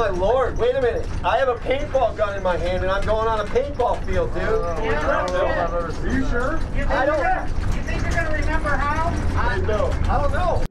My lord, wait a minute. I have a paintball gun in my hand and I'm going on a paintball field, dude. Yeah. Are you sure? You think I don't- You're gonna, you think you're gonna remember how? I know. I don't know.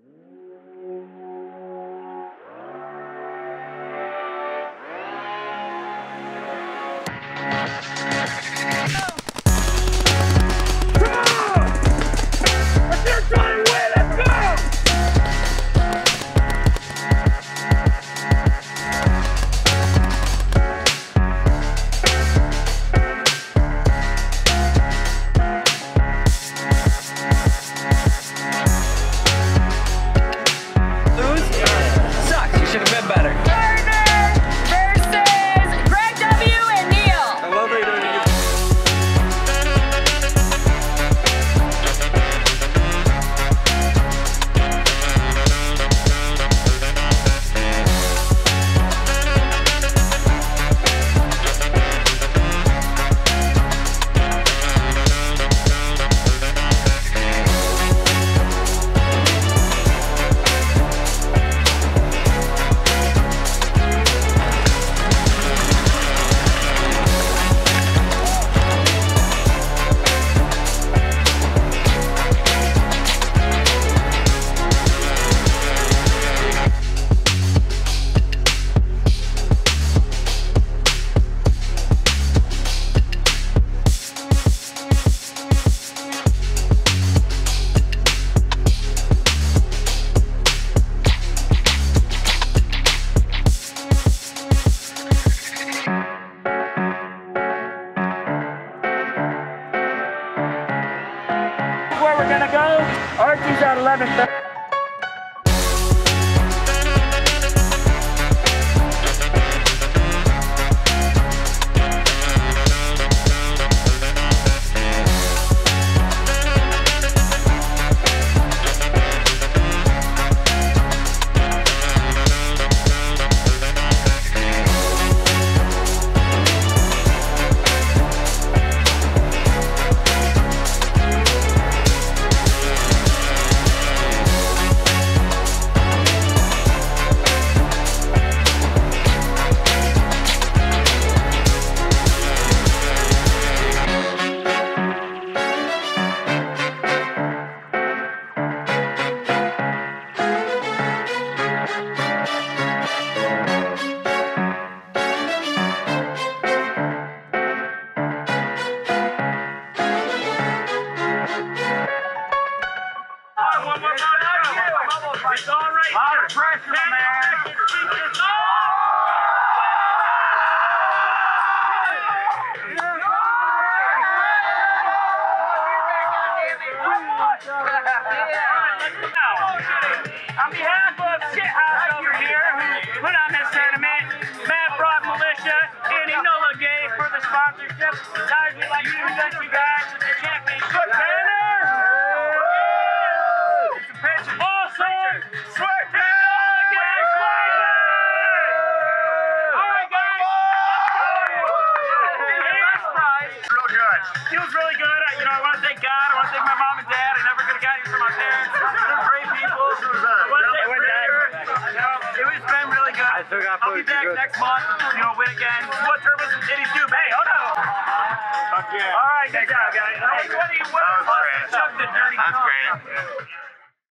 Where gonna go? Archie's at 11:30. Lot of pressure, man. On behalf of Shithouse over here, who put on this tournament, Broad Militia, and Gay for the sponsorship. Guys, we'd like to present you guys with the championship Feels really good. I- You know, I want to thank God. I want to thank my mom and dad. I never could have gotten here for my parents. They're great people. I want to thank. You know, it was been really good. I still got I'll be back next month. You know, win again. What turbos and titties do? Hey, oh no. Fuck yeah. All right, good job, guys. Hey, what do you? What That was great. Chuck the dirty That's great.